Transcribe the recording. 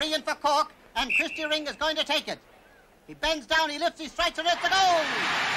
Bring in for Cork, and Christy Ring is going to take it. He bends down, he lifts, he strikes and it's a goal.